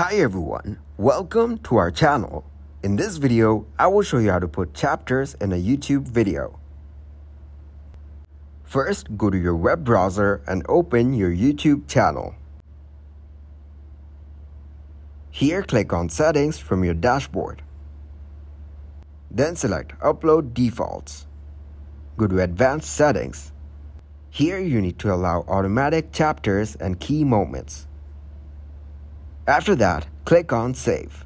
Hi everyone, welcome to our channel. In this video, I will show you how to put chapters in a YouTube video. First, go to your web browser and open your YouTube channel. Here, click on Settings from your dashboard. Then select Upload Defaults. Go to Advanced Settings. Here you need to allow automatic chapters and key moments. After that, click on Save.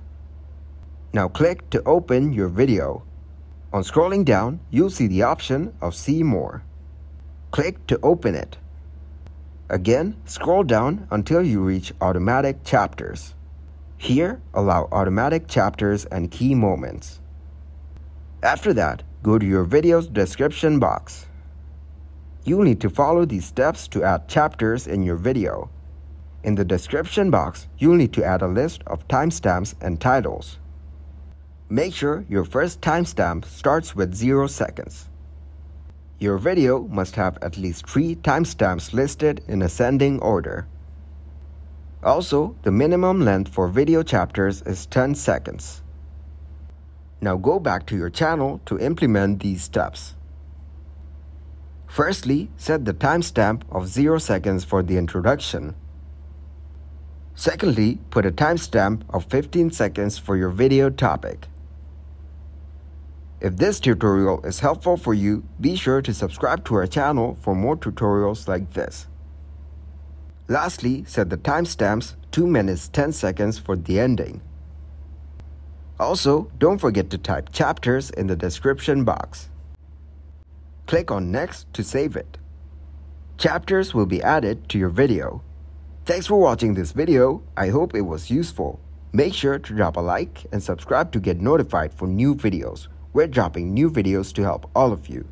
Now click to open your video. On scrolling down, you'll see the option of See More. Click to open it. Again, scroll down until you reach Automatic Chapters. Here, allow automatic chapters and key moments. After that, go to your video's description box. You'll need to follow these steps to add chapters in your video. In the description box, you'll need to add a list of timestamps and titles. Make sure your first timestamp starts with 0 seconds. Your video must have at least 3 timestamps listed in ascending order. Also, the minimum length for video chapters is 10 seconds. Now go back to your channel to implement these steps. Firstly, set the timestamp of 0 seconds for the introduction. Secondly, put a timestamp of 15 seconds for your video topic. If this tutorial is helpful for you, be sure to subscribe to our channel for more tutorials like this. Lastly, set the timestamps 2 minutes 10 seconds for the ending. Also, don't forget to type chapters in the description box. Click on Next to save it. Chapters will be added to your video. Thanks for watching this video. I hope it was useful. Make sure to drop a like and subscribe to get notified for new videos. We're dropping new videos to help all of you.